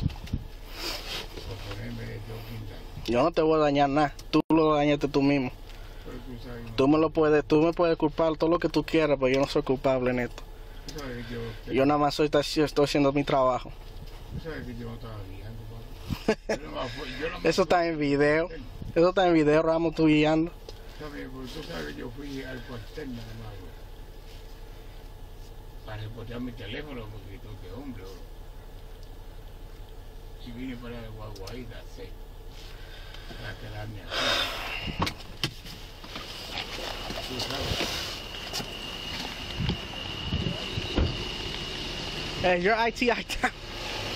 Yo no te voy a dañar nada. Tú lo dañaste tú mismo. Tú me lo puedes, tú me puedes culpar todo lo que tú quieras, pero yo no soy culpable en esto. yo, nada más soy, estoy haciendo mi trabajo. Eso está en video. Eso está en video, Ramos, tú guiando. Tú sabes yo fui al cuartel. Para reportar mi teléfono porque tú que hombre. Y vine para el Guaguaíta, Hey, your ITI down.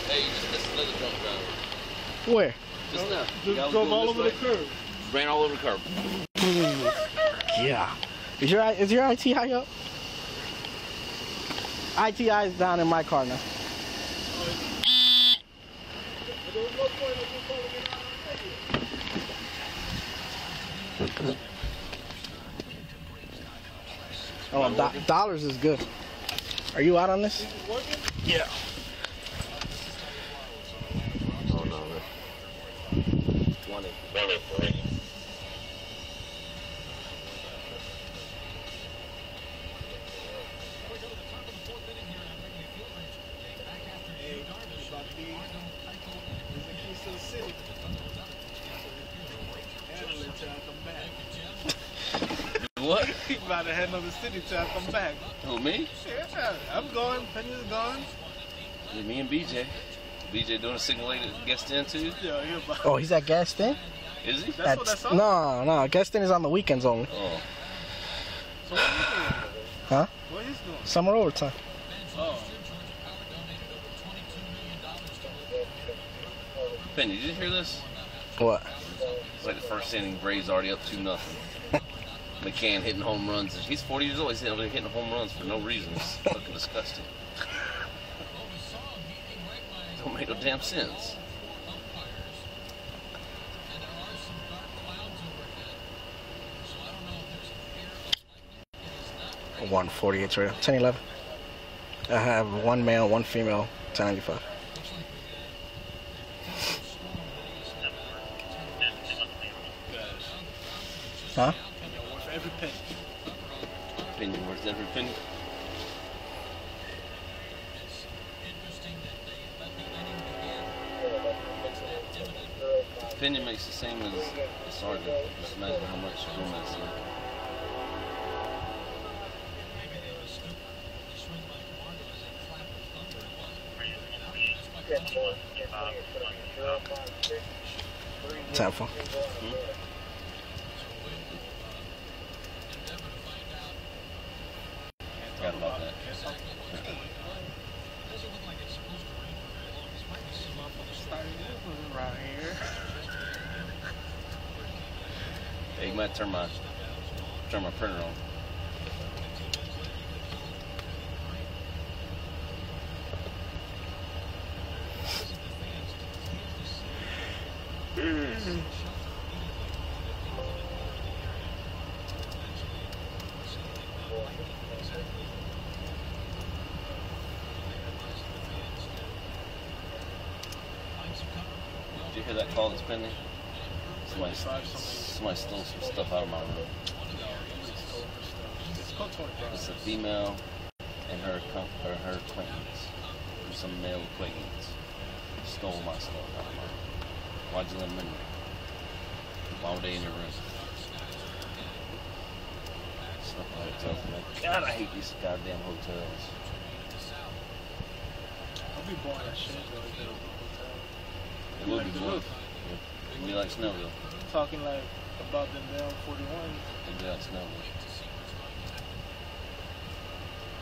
Hey, you just missed another drunk driver. Where? Just now. Just Guy drove all this over the curb. Ran all over the curb. Yeah. Is your is your ITI up? ITI is down in my car now. Oh, do- dollars is good. Are you out on this? Yeah. Oh, no, man. About to handle the city till I come back. Who, me? Yeah, I'm going. Penny's gone. Yeah, me and BJ. BJ doing a simulated guest in too? Yeah, he about. Oh, he's at Gaston? Is he? That's what that's on. no, no. Guest Gaston is on the weekends only. Oh. So what he's doing? Huh? What he's doing? Summer overtime. Oh. Penny, did you hear this? What? It's like the first inning, Braves already up 2 nothing. McCann hitting home runs. He's 40 years old. He's hitting hitting home runs for no reason. It's fucking disgusting. Don't make no damn sense. One forty-eight trail. Ten eleven. I have one male, one female. Ten ninety-five. Huh? Worth every penny. Opinion worth every penny. Opinion makes the same as a sergeant. Just imagine how much room that's in. Ten four. Forgot about that. Around here. Hey, you might turn my turn my printer on. Did you hear that call that's pending? Somebody, somebody stole some stuff out of my room. It's a female and her or her acquaintance, or some male acquaintance, stole my stuff out of my room. Why'd you let them in there? Why were they in your room? Stuff like hotels. Like, God, I hate these goddamn hotels. I'll be boring that shit. It would be good. Would like Snellville. Talking like about them damn 41. It'd be like Snellville.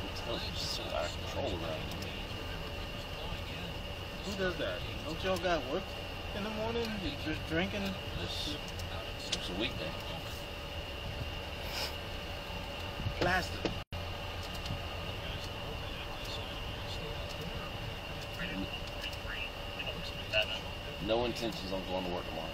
Hotels are just so out of control around here. Who does that? Don't y'all got work in the morning? You just drinking? It's, it's a weekday. Plastic. No intentions on going to work tomorrow.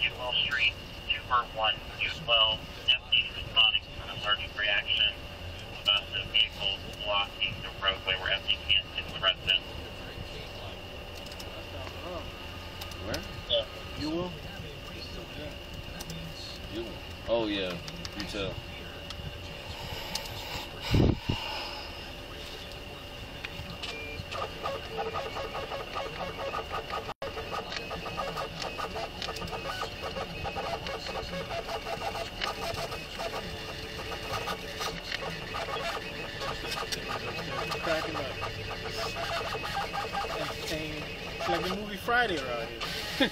Newell Street, 241 U12, deputies responding to an allergic reaction about the vehicle blocking the roadway where empty cans hit the residence. Where? You will? You. Oh yeah. You tell. Cracking up. Entertaining. It's like the movie Friday around here.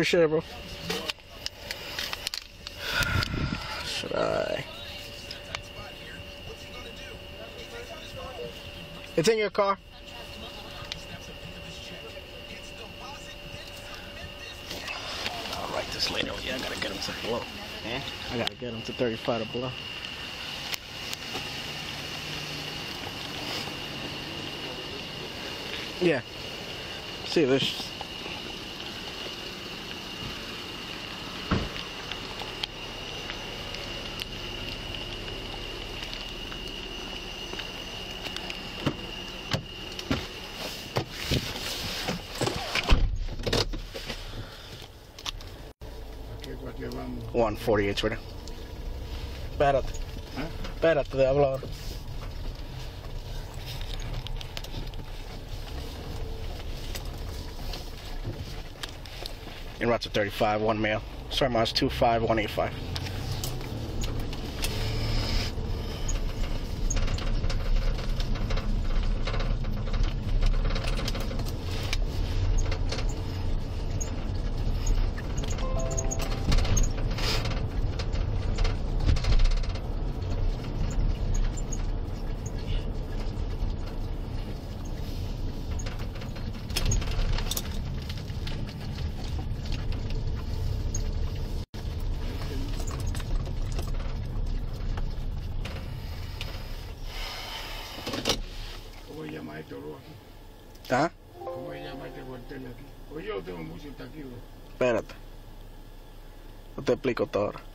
Appreciate it, bro. Should I? It's in your car. I'll write this later. Yeah, I gotta get him to blow. I gotta get him to 35 to blow. Yeah. See this. 148 right Espérate. ¿Ah? Espérate, de hablar. In route to 35, one male. Sorry, miles 25185. ¿Cómo se llama esto, bro, aquí? ¿Ah? ¿Cómo se llama este cuartel aquí? Pues yo tengo mucho hasta aquí, bro. Espérate. Yo te explico todo ahora.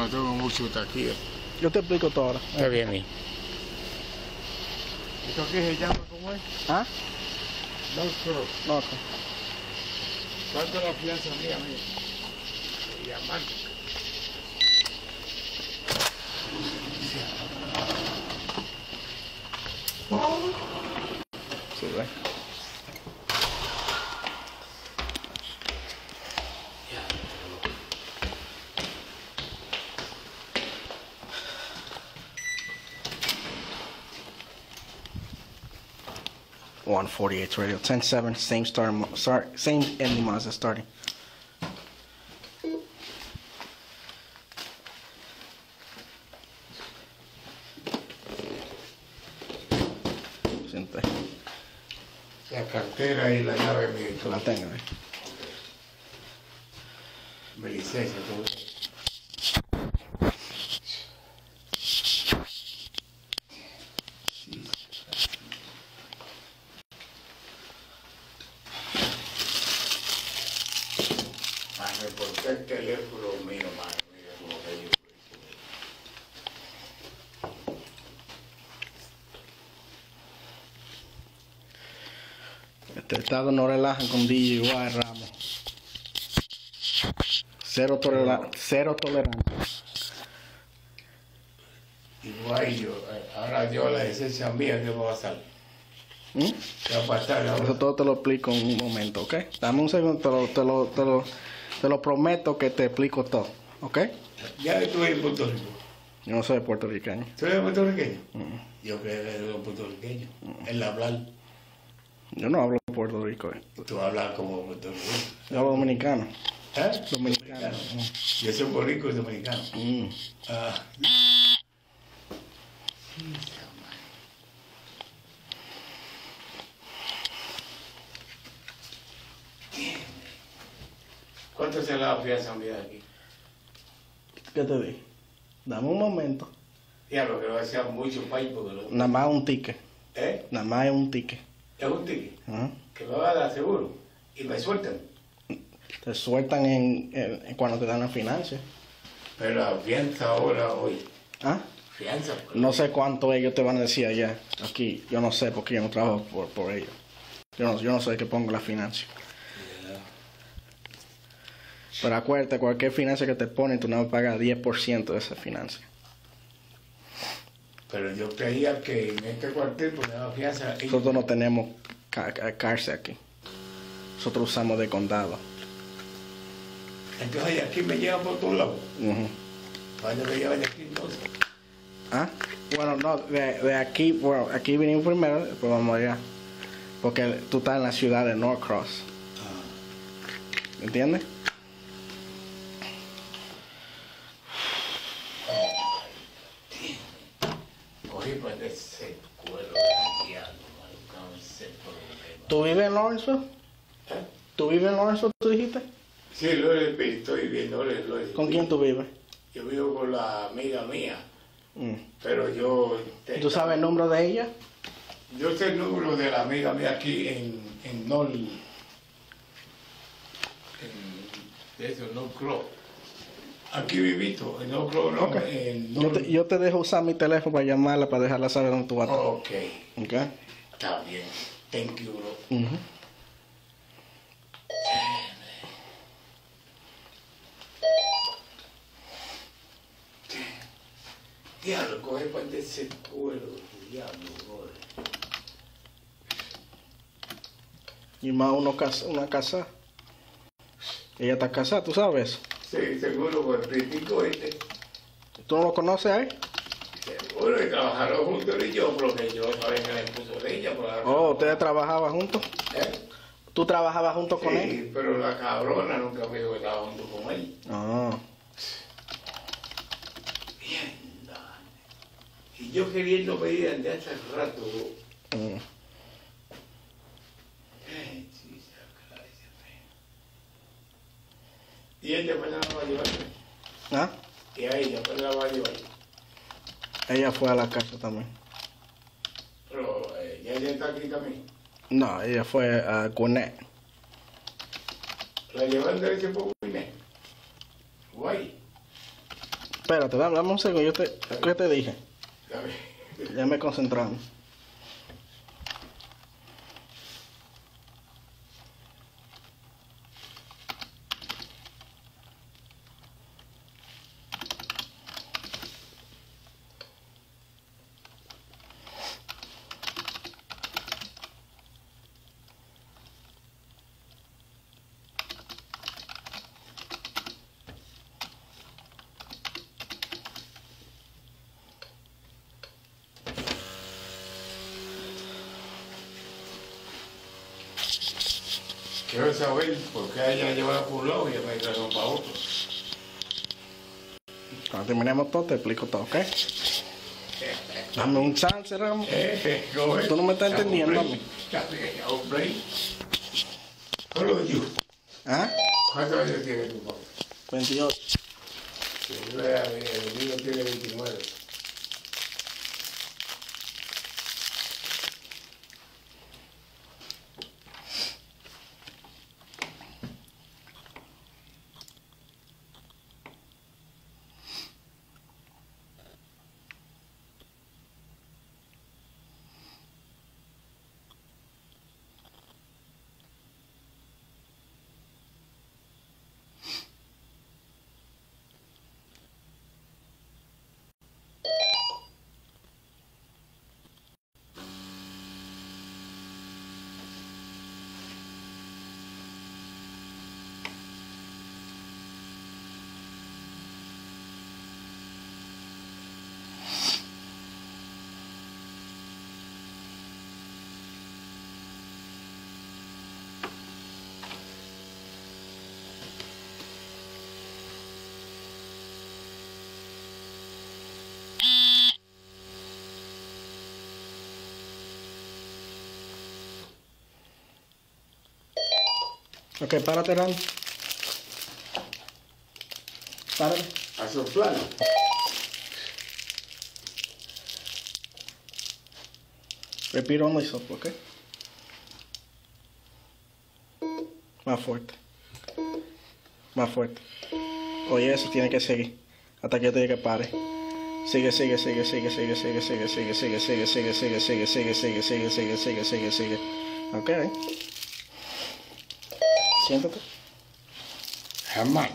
Yo tengo mucho aquí. Yo te explico todo ahora. Está bien, mi. ¿Esto qué se llama? ¿Cómo es? ¿Ah? No, pero No, ok. ¿cuánto es la fianza mía, mía? Llamando. 148 Radio 107, same start, start same ending as starting. No relajan con DJ igual, Ramos. Cero, tolera- cero tolerancia. Igual yo, ahora yo la esencia mía, ¿qué va a pasar? ¿Mm? ¿Qué va a pasar Eso todo te lo explico en un momento, ¿ok? Dame un segundo, te lo, te lo, te lo, te lo prometo que te explico todo, ¿ok? Ya estuve en Puerto Rico. Yo no soy puertorriqueño. ¿Tú eres puertorriqueño? Mm. Yo creo que eres puertorriqueño. El hablar, Yo no hablo Puerto Rico, eh. tú hablas como puertorriqueño. yo hablo dominicano. ¿Eh? Dominicano. Yo soy boricua y dominicano. Mm. Ah. ¿Cuánto se la fianza mía aquí? ¿Qué te dije? Dame un momento. Ya, lo que no hacía mucho país porque lo... Nada más un ticket. ¿Eh? Nada más es un ticket. Es un ticket que me va a dar seguro y me sueltan. Te sueltan en, cuando te dan la financia. Pero la fianza ahora, hoy. ¿Ah? Fianza. pues. No sé cuánto ellos te van a decir allá. Aquí, yo no sé porque yo no trabajo por, por ellos. Yo no, yo no el que pongo la financia. Pero acuérdate, cualquier financia que te ponen, tú no pagas 10% de esa financia. Pero yo creía que en este cuartel ponía fianza. y- Nosotros no tenemos cárcel aquí. Nosotros usamos de condado. Entonces aquí me llevan por todos lados. Ujú. Vaya me llevan aquí entonces. ¿Ah? Bueno, no, de, de aquí, bueno, aquí vinimos primero, después vamos allá. Porque tú estás en la ciudad de Norcross. ¿Entiendes? Cogí para ese cuero diablo, mano, con ese problema. ¿Tú vives en Lawrenceville? ¿Eh? ¿Tú vives en Lawrenceville, tú dijiste? Sí, lo he- estoy viendo, lo ¿Con quién tú vives? Yo vivo con la amiga mía, Mm. pero yo... ¿Y ¿Tú sabes el número de ella? Yo sé el número de la amiga mía aquí en, en Nol... En, de eso, no Crow. Aquí vivito, en No Crow, no, en Yo Nol... te, yo te dejo usar mi teléfono para llamarla, para dejarla saber dónde tú vas. Ok, ¿Ok? está bien. Thank you, bro. Ujú. Diablo, coge para ese cuero, diablo, bro. Y más uno casa, una casa. Ella está casada, ¿tú sabes? Sí, seguro, pues critico este. ¿Tú no lo conoces a él? Seguro que trabajaron juntos y yo, porque yo sabía que la esposo de ella. Oh, ¿ustedes trabajaban juntos? ¿Eh? ¿Tú trabajabas junto con él? Sí, pero la cabrona nunca me dijo que estaba junto con él. Ah. Mierda. Y yo queriendo pedir desde hace rato. mm. Man. Y él después la va a llevar. ¿Ah? Y a ella después la va a llevar. Ella fue a la casa también. Pero eh, ya ella está aquí también. No, ella fue a Gwinnett. La llevan de ese poco Guiné. Guay. Espérate, dame, dame un segundo. Yo te, ¿Qué te dije? Ya me concentramos. Quiero saber por qué a ella la llevaron por un lado y a mí me trajeron para otro. Cuando terminemos todo, te explico todo, ¿ok? Dame un chance, Ramos. Tú no me estás entendiendo a mí. ¿Ah? ¿Cuántos años tiene tu papá? 28. Que yo era, el mío tiene 29. Ok, párate, Randy. Párate. A soplar. Repeat only soplo, ok? Más fuerte. Más fuerte. Oye, eso tiene que seguir. Hasta que yo te diga que pare. Sigue, sigue, sigue, sigue, sigue, sigue, sigue, sigue, sigue, sigue, sigue, sigue, sigue, sigue, sigue, sigue, sigue, sigue, sigue, sigue. Ok. Siéntate. Jamás.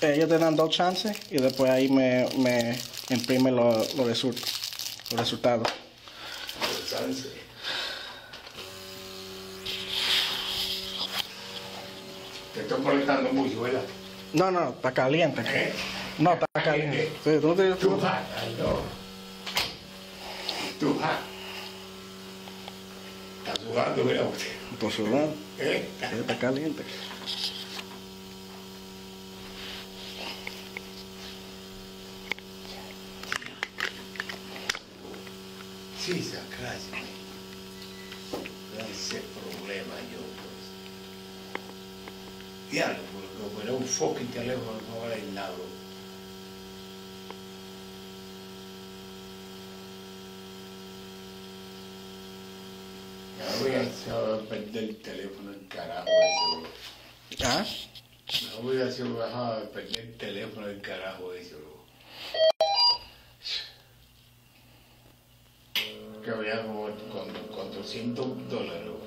Ellos te dan dos chances y después ahí me, me imprime los los resultados. Los resultados. Te estoy molestando mucho, ¿verdad? No, no, está caliente. ¿Eh? No, está caliente. Sí, tú te- Tú has, I know. Tú has. Estás sudando, ¿verdad? Esta. Esta caliente. Jesus Christ, ese problema yo, pues. Diablo, porque operar un foco y teléfono no va a vale nada, Ya voy a perder el teléfono el carajo ese. ¿Ah? No voy a hacer bajar perder el teléfono el carajo ese, bro. Que voy a como con, con 200 dólares. bro.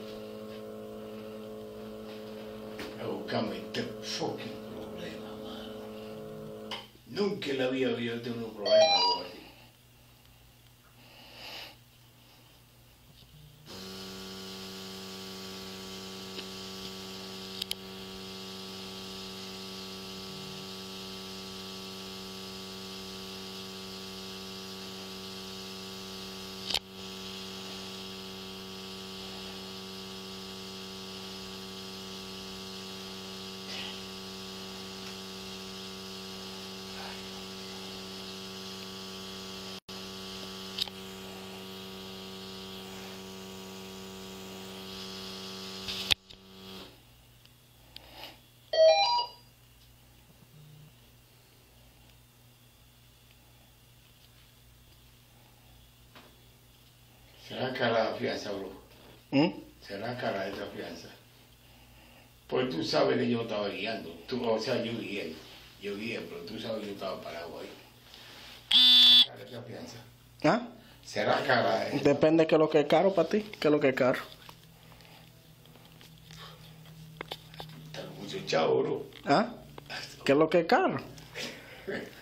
A buscarme este fucking problema, mano. Nunca en la vida había tenido un problema, bro, Será cara la fianza, bro. ¿Mm? Será cara esa fianza. Pues tú sabes que yo estaba guiando. Tú, o sea, yo guié. Yo guié, pero tú sabes que yo estaba parado ahí. Cara esa fianza. ¿Ah? Será cara eh. Depende es lo que es caro para ti, qué es lo que es caro. Está mucho chavo, bro. ¿Ah? ¿Qué es lo que es caro?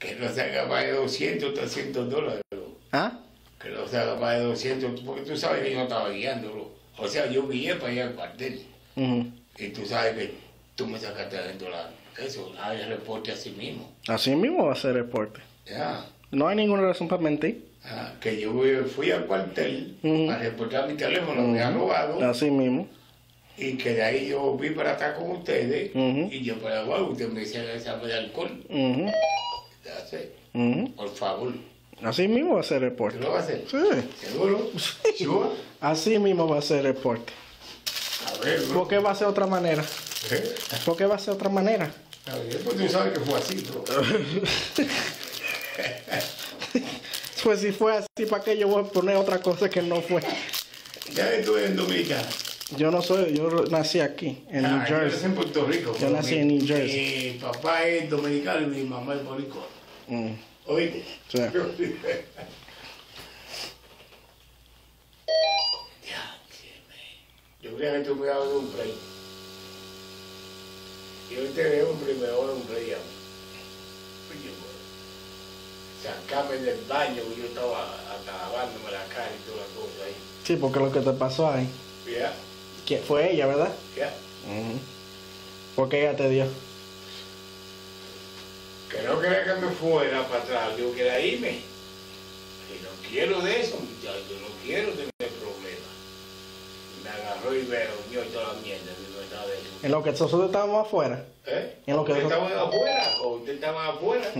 Que no se haga más de 200, 300 dólares, bro. ¿Ah? Que no se haga más de 200, porque tú sabes que yo estaba guiando, bro. O sea, yo guié para ir al cuartel. Y tú sabes que tú me sacaste adentro la... Eso, hay reporte así mismo. Así mismo va a ser reporte. Ya. No hay ninguna razón para mentir. Ah, que yo fui- al cuartel a reportar mi teléfono, me han robado. Así mismo. Y que de ahí yo vi para estar con ustedes. Y yo para abajo, ustedes me decían esa de alcohol. Ya sé. Por favor. Así mismo va a ser ¿Tú reporte. lo vas a hacer? Sí. ¿Seguro? ¿Sure? Así mismo va a ser reporte. A ver, bro. ¿Por qué va a ser otra manera? ¿Eh? ¿Por qué va a ser otra manera? A ver, pues tú sabes que fue así, bro. Pues si fue así, ¿para qué yo voy a poner otra cosa que no fue? Ya estuve en Dominicana. Yo no soy, yo nací aquí, en New Ah, yo nací Jersey. en Puerto Rico. Yo nací mi- en New Jersey. Mi papá es dominicano y mi mamá es boricua. Mm, ¿Oíste? Sí. Yo creía que tú me ibas a dar un play. Y hoy te veo a dar un play a mí. Sacame del baño, yo estaba hasta lavándome la cara y todas las cosas ahí. Sí, porque lo que te pasó ahí, Ya, que fue ella, ¿verdad? ya. Porque ella te dio. Que no quería que me fuera para atrás, yo quería irme. Y no quiero de eso, muchachos, yo no quiero tener problemas. Me agarró y me unió y toda la mierda, de eso. En lo que nosotros estábamos afuera. ¿Eh? En lo que nosotros- estaban afuera, o ustedes estaban afuera.